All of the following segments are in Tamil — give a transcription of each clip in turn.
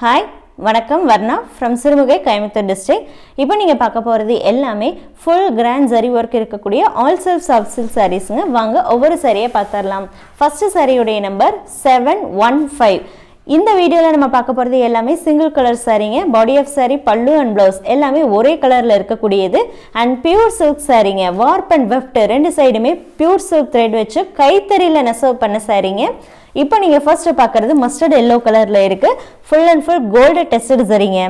ஹாய் வணக்கம். வர்ணா ஃப்ரம் சிறுமுகை கோயம்புத்தூர் டிஸ்ட்ரிக் இப்போ நீங்கள் பார்க்க போகிறது எல்லாமே ஃபுல் கிராண்ட் சரி ஒர்க் இருக்கக்கூடிய ஆல் செல்ஃப் சாஃப்ட் சில்க் சாரீஸுங்க வாங்க ஒவ்வொரு சரியை பார்த்துடலாம். ஃபஸ்ட்டு சாரியுடைய நம்பர் செவன் ஒன் ஃபைவ் இந்த வீடியோவில் நம்ம பார்க்க போகிறது எல்லாமே single colour சாரீங்க body of saree pallu and blouse எல்லாமே ஒரே கலரில் இருக்கக்கூடியது. அண்ட் பியூர் சில்க் சாரீங்க வார்ப் அண்ட் வெஃப்ட் ரெண்டு சைடுமே பியூர் சில்க் த்ரெட் வச்சு கைத்தறியில் நெசவு பண்ண சாரீங்க இப்போ நீங்கள் ஃபர்ஸ்ட் பார்க்குறது மஸ்டர்ட் எல்லோ கலரில் இருக்குது full and full gold tested சரிங்க.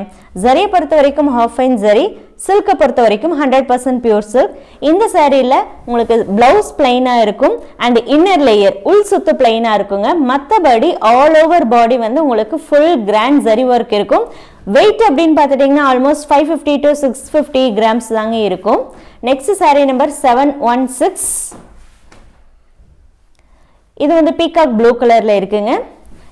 ஜரியை பொறுத்த வரைக்கும் ஹாஃப் ஃபைன் ஜரி சில்கை பொறுத்த வரைக்கும் ஹண்ட்ரட் பர்சன்ட் பியூர் சில்க் இந்த சேரீயில் உங்களுக்கு ப்ளவுஸ் பிளைனாக இருக்கும். அண்ட் இன்னர் லேயர் உள் சுத்து பிளைனாக இருக்குங்க. மற்றபடி ஆல் ஓவர் பாடி வந்து உங்களுக்கு ஃபுல் கிராண்ட் ஜரி ஒர்க் இருக்கும். வெயிட் அப்படின்னு பார்த்துட்டிங்கன்னா almost five fifty to six fifty grams தாங்க இருக்கும். Next saree number seven one six இது வந்து பீகாக் ப்ளூ கலரில் இருக்குங்க.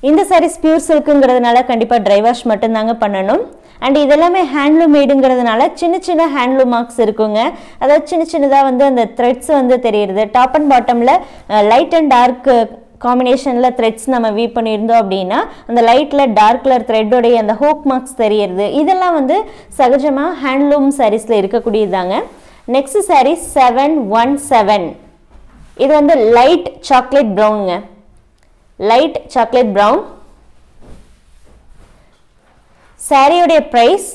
இந்த சாரீஸ் பியூர் சில்க்குங்கிறதுனால கண்டிப்பாக ட்ரை வாஷ் மட்டும்தாங்க பண்ணணும். அண்ட் இதெல்லாமே ஹேண்ட்லூம் மேடுங்கிறதுனால சின்ன சின்ன ஹேண்ட்லூம் மார்க்ஸ் இருக்குங்க. அதாவது சின்ன சின்னதாக வந்து அந்த த்ரெட்ஸ் வந்து தெரியுது. டாப் அண்ட் பாட்டமில் லைட் அண்ட் டார்க் காம்பினேஷனில் த்ரெட்ஸ் நம்ம வீ பண்ணியிருந்தோம் அப்படின்னா அந்த லைட்டில் டார்க் கலர் த்ரெட்டோடைய அந்த ஹோக் மார்க்ஸ் தெரியறது இதெல்லாம் வந்து சகஜமாக ஹேண்ட்லூம் சாரீஸில் இருக்கக்கூடியதாங்க next sarees seven one seven இது வந்து லைட் சாக்லேட் ப்ரௌனுங்க லைட் சாக்லேட் ப்ரௌன் சாரியுடைய price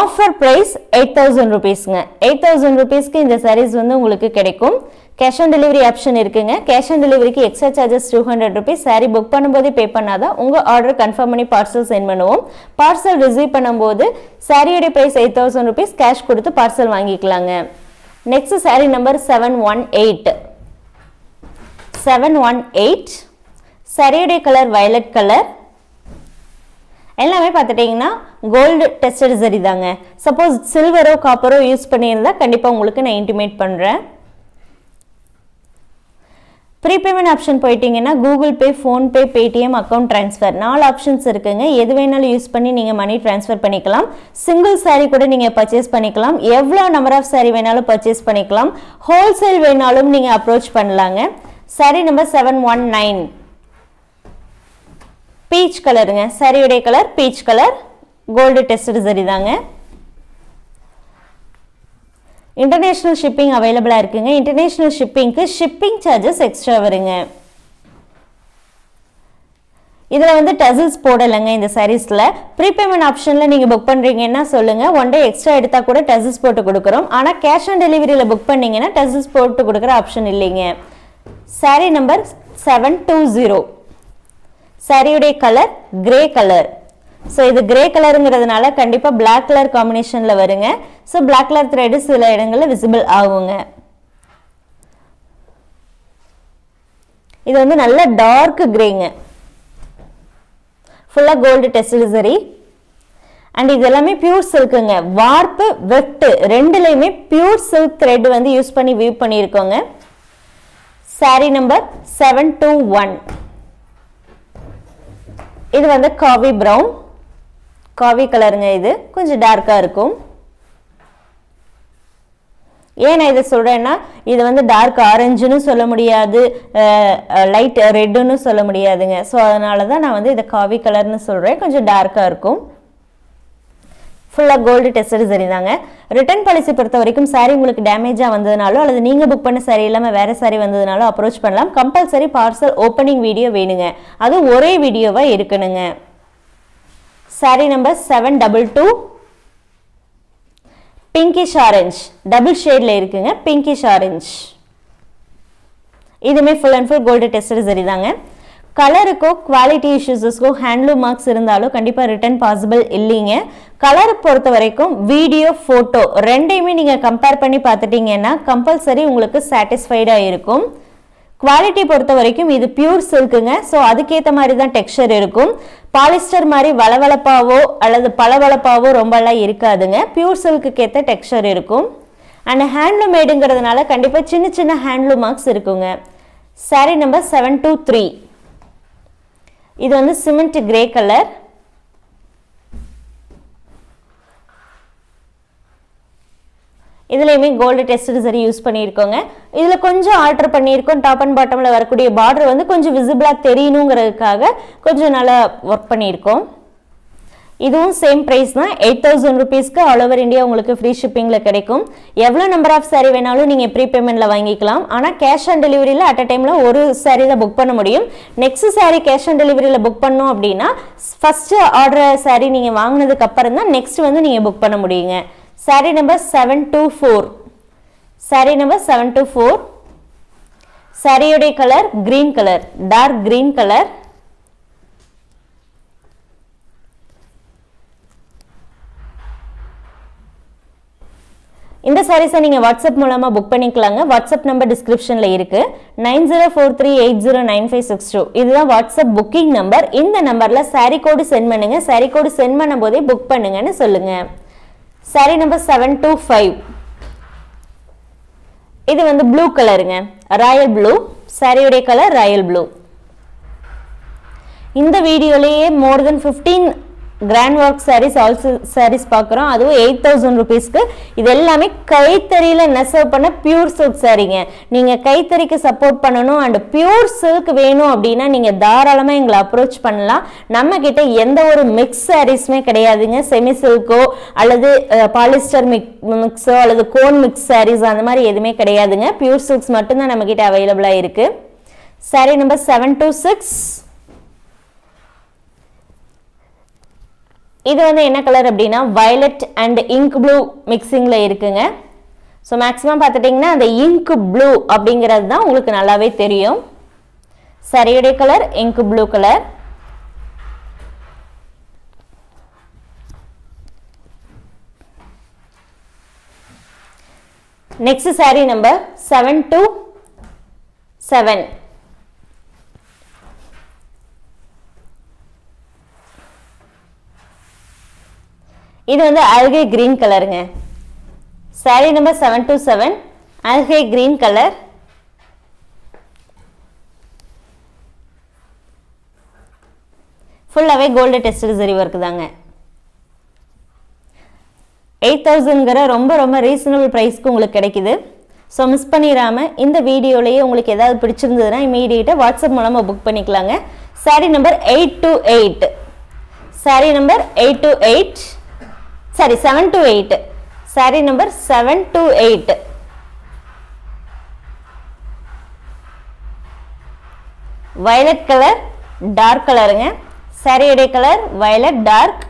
offer price eight thousand ருபீஸ்ங்க eight thousand ருபீஸ்க்கு இந்த சாரீஸ் வந்து உங்களுக்கு கிடைக்கும். கேஷ் ஆன் டெலிவரி ஆப்ஷன் இருக்குங்க. கேஷ் ஆன் டெலிவரிக்கு extra charges two hundred rupees saree book பண்ணும்போதே பே பண்ணாதான் உங்கள் ஆர்டர் கன்ஃபார்ம் பண்ணி பார்சல் சென்ட் பண்ணுவோம். பார்சல் ரிசீவ் பண்ணும்போது சாரியோடைய price eight thousand rupees cash கொடுத்து பார்சல் வாங்கிக்கலாங்க. Next saree number seven one eight seven one eight சரியுடைய colour violet colour எல்லாமே பார்த்துட்டிங்கன்னா கோல்டு டெஸ்டட் சரி தாங்க. சப்போஸ் சில்வரோ காப்பரோ யூஸ் பண்ணியிருந்தா கண்டிப்பாக உங்களுக்கு நான் இன்டிமேட் பண்ணுறேன் ப்ரீபேமெண்ட் ஆப்ஷன் போயிட்டீங்கன்னா Google Pay PhonePe Paytm account transfer நாலு ஆப்ஷன்ஸ் இருக்குங்க. எது வேணாலும் யூஸ் பண்ணி நீங்கள் மணி ட்ரான்ஸ்ஃபர் பண்ணிக்கலாம். சிங்கிள் சாரீ கூட நீங்கள் பர்ச்சேஸ் பண்ணிக்கலாம். எவ்வளோ நம்பர் ஆஃப் சாரீ வேணாலும் பர்ச்சேஸ் பண்ணிக்கலாம். ஹோல்சேல் வேணாலும் நீங்கள் அப்ரோச் பண்ணலாங்க. சரி number seven one nine peach கலருங்க சரியுடைய colour peach colour gold tested சரி தாங்க இன்டர்நேஷ்னல் ஷிப்பிங் அவைலபிளாக இருக்குங்க. இன்டர்நேஷ்னல் ஷிப்பிங்க்கு ஷிப்பிங் சார்ஜஸ் எக்ஸ்ட்ரா வருங்க. இதில் வந்து டசில்ஸ் போடலைங்க இந்த சாரீஸில் ப்ரீபேமெண்ட் ஆப்ஷனில் நீங்கள் புக் பண்ணுறீங்கன்னா சொல்லுங்கள் ஒன் டே எக்ஸ்ட்ரா எடுத்தால் கூட டசில்ஸ் போட்டு கொடுக்குறோம். ஆனால் கேஷ் ஆன் டெலிவரியில் புக் பண்ணிங்கன்னா டசில்ஸ் போட்டு கொடுக்குற ஆப்ஷன் இல்லைங்க. Saree number seven two zero சாரியுடைய கலர் கிரே கலர் ஸோ இது கிரே கலருங்கிறதுனால கண்டிப்பாக பிளாக் கலர் காம்பினேஷனில் வருங்க. ஸோ பிளாக் கலர் த்ரெட்டு சில இடங்களில் விசிபிள் ஆகுங்க. இது வந்து நல்ல டார்க் கிரேங்க ஃபுல்லாக கோல்டு டெஸ்ட் சரி அண்ட் இது எல்லாமே பியூர் சில்க்குங்க வார்ப்பு வெட்டு ரெண்டுலேயுமே பியூர் சில்க் த்ரெட் வந்து யூஸ் பண்ணி weave பண்ணியிருக்கோங்க. Saree number seven two one இது வந்து காவி ப்ரௌன் காவி கலருங்க இது. கொஞ்சம் டார்க்காக இருக்கும். ஏன் நான் இதை சொல்கிறேன்னா இது வந்து டார்க் ஆரஞ்சுன்னு சொல்ல முடியாது. லைட் ரெட்டுன்னு சொல்ல முடியாதுங்க. ஸோ அதனால தான் நான் வந்து இதை காவி கலர்னு சொல்கிறேன் கொஞ்சம் டார்க்காக இருக்கும். ஃபுல்லாக கோல்டு டெஸ்டட் சரி தாங்க. ரிட்டர்ன் பாலிசி பொறுத்த வரைக்கும் சாரி உங்களுக்கு டேமேஜாக வந்ததுனாலோ அல்லது நீங்கள் புக் பண்ண சாரி இல்லாமல் வேறு சாரி வந்ததுனாலோ அப்ரோச் பண்ணலாம். கம்பல்சரி பார்சல் ஓப்பனிங் வீடியோ வேணுங்க. அதுவும் ஒரே வீடியோவாக இருக்கணுங்க. Saree number seven double two pinkish orange double ஷேடில் இருக்குங்க பிங்கிஷ் ஆரஞ்ச் இதுவுமே full and full gold tested zari தாங்க. கலருக்கோ குவாலிட்டி இஷ்யூஸஸ்க்கோ ஹேண்ட்லூம் மார்க்ஸ் இருந்தாலும் கண்டிப்பாக ரிட்டர்ன் பாசிபிள் இல்லைங்க. கலரை பொறுத்த வரைக்கும் வீடியோ ஃபோட்டோ ரெண்டையுமே நீங்கள் கம்பேர் பண்ணி பார்த்துட்டீங்கன்னா கம்பல்சரி உங்களுக்கு சாட்டிஸ்ஃபைடாக இருக்கும். குவாலிட்டி பொறுத்த வரைக்கும் இது பியூர் சில்க்குங்க ஸோ அதுக்கேற்ற மாதிரி தான் டெக்ஸ்டர் இருக்கும். பாலிஸ்டர் மாதிரி வளவளப்பாவோ அல்லது பளவளப்பாவோ ரொம்பலாம் இருக்காதுங்க. பியூர் சில்க்குக்கு ஏற்ற இருக்கும். அண்ட் ஹேண்ட்லூம் மேடுங்கிறதுனால கண்டிப்பாக சின்ன சின்ன ஹேண்ட்லூம் மார்க்ஸ் இருக்குங்க. Saree number seven two three இது வந்து சிமெண்ட் கிரே கலர். இதுலேயுமே கோல்டு டெஸ்ட் சரி யூஸ் பண்ணியிருக்கோங்க. இதில் கொஞ்சம் ஆர்டர் பண்ணியிருக்கோம். டாப் அண்ட் பாட்டமில் வரக்கூடிய பார்டர் வந்து கொஞ்சம் விசிபிளாக தெரியணுங்கிறதுக்காக கொஞ்சம் நல்லா ஒர்க் பண்ணியிருக்கோம். இதுவும் சேம் ப்ரைஸ் தான். எயிட் தௌசண்ட் ருபீஸ்க்கு ஆல் ஓவர் இந்தியா உங்களுக்கு ஃப்ரீ ஷிப்பிங்கில் கிடைக்கும். எவ்வளோ நம்பர் ஆஃப் saree வேணாலும் நீங்கள் ப்ரீ பேமெண்ட்டில் வாங்கிக்கலாம். ஆனால் கேஷ் ஆன் டெலிவரியில் அட் அ டைமில் ஒரு saree தான் புக் பண்ண முடியும். நெக்ஸ்ட் saree கேஷ் ஆன் டெலிவரியில் புக் பண்ணோம் அப்படின்னா ஃபஸ்ட்டு ஆர்டர் saree நீங்கள் வாங்கினதுக்கு அப்புறம் தான் நெக்ஸ்ட் வந்து நீங்கள் புக் பண்ண முடியுங்க. saree number seven two four saree number seven two four சாரியுடைய colour green colour dark green colour இந்த சாரீஸை நீங்கள் வாட்ஸ்அப் மூலமாக புக் பண்ணிக்கலாங்க. வாட்ஸ்அப் நம்பர் டிஸ்கிரிப்ஷனில் இருக்குது nine zero four three eight zero nine five six two. இதுதான் வாட்ஸ்அப் புக்கிங் நம்பர் இந்த நம்பரில் சாரீ கோடு சென்ட் பண்ணுங்கள் சாரீ கோடு சென்ட் பண்ணும் போதே புக் பண்ணுங்கன்னு சொல்லுங்கள் saree number seven two five இது வந்து ப்ளூ கலருங்க ராயல் ப்ளூ சாரியுடைய கலர் ராயல் ப்ளூ இந்த வீடியோலேயே more than fifteen grand work sarees all sarees பார்க்குறோம். அதுவும் எயிட் தௌசண்ட் ருபீஸ்க்கு இது எல்லாமே கைத்தறியில் நெசவு பண்ண? பியூர் சில்க் சாரீங்க நீங்கள் கைத்தறிக்கு சப்போர்ட் பண்ணணும் அண்ட் பியூர் சில்க் வேணும் அப்படின்னா நீங்கள் தாராளமாக எங்களை அப்ரோச் பண்ணலாம். நம்ம கிட்ட எந்த ஒரு மிக்ஸ் சாரீஸுமே கிடையாதுங்க. செமி சில்கோ அல்லது பாலிஸ்டர் மிக் மிக்ஸோ அல்லது கோன் மிக்ஸ் சாரீஸ் அந்த மாதிரி எதுவுமே கிடையாதுங்க. பியூர் சில்க்ஸ் மட்டும்தான் நம்மக்கிட்ட அவைலபிளாக இருக்குது sari number seven two six இது வந்து என்ன கலர் அப்படின்னா வயலட் அண்ட் இங்க் ப்ளூ மிக்சிங்கில் இருக்குங்க. ஸோ மேக்ஸிமம் பார்த்துட்டிங்கன்னா அந்த இங்க் ப்ளூ அப்படிங்கிறது தான் உங்களுக்கு நல்லாவே தெரியும். சரியுடைய colour ink blue colour next sari number seven two seven இது வந்து அல்கே கிரீன் கலருங்க sari number seven two seven அல்கே green colour ஃபுல்லாகவே கோல்டு டெஸ்ட் சரி ஒர்க்கு தாங்க. எயிட் தௌசண்ட்ங்கிற ரொம்ப ரொம்ப ரீசனபிள் ப்ரைஸ்க்கு உங்களுக்கு கிடைக்குது. ஸோ மிஸ் பண்ணிடாமல் இந்த வீடியோலேயே உங்களுக்கு ஏதாவது பிடிச்சிருந்ததுன்னா இமீடியட்டாக வாட்ஸ்அப் மூலமாக புக் பண்ணிக்கலாங்க. Sari number eight two eight sari number eight two eight sari seven two eight sari number seven two eight violet colour dark கலருங்க சாரியுடைய கலர் வயலட் டார்க்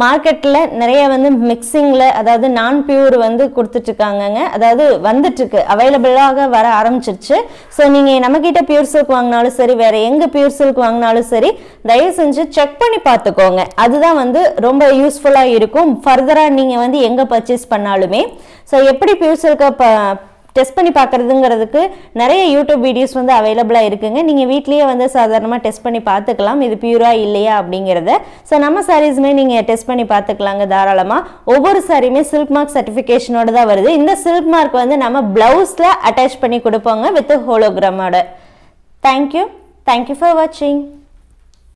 மார்க்கெட்டில் நிறைய வந்து மிக்சிங்கில் அதாவது நான் பியூர் வந்து கொடுத்துட்ருக்காங்கங்க. அதாவது வந்துட்டுருக்கு அவைலபிளாக வர ஆரம்பிச்சிருச்சு. ஸோ நீங்கள் நம்மக்கிட்ட பியூர் சில்க் வாங்கினாலும் சரி வேறு எங்கே பியூர் சில்க் வாங்கினாலும் சரி தயவு செஞ்சு செக் பண்ணி பார்த்துக்கோங்க. அதுதான் வந்து ரொம்ப யூஸ்ஃபுல்லாக இருக்கும். ஃபர்தராக நீங்கள் வந்து எங்கே பர்ச்சேஸ் பண்ணாலுமே. ஸோ எப்படி பியூர் சில்கை ப டெஸ்ட் பண்ணி பார்க்குறதுங்கிறதுக்கு நிறைய யூடியூப் வீடியோஸ் வந்து அவைலபிளாக இருக்குங்க. நீங்கள் வீட்லேயே வந்து சாதாரணமாக டெஸ்ட் பண்ணி பார்த்துக்கலாம். இது பியூரா இல்லையா அப்படிங்கிறத. ஸோ நம்ம சாரீஸுமே நீங்கள் டெஸ்ட் பண்ணி பார்த்துக்கலாங்க தாராளமாக ஒவ்வொரு சாரியுமே சில்க் மார்க் சர்டிஃபிகேஷனோட தான் வருது. இந்த சில்க் மார்க் வந்து நம்ம ப்ளவுஸில் அட்டாச் பண்ணி கொடுப்போங்க with ஹோலோகிராமோட thank you thank you for வாட்சிங்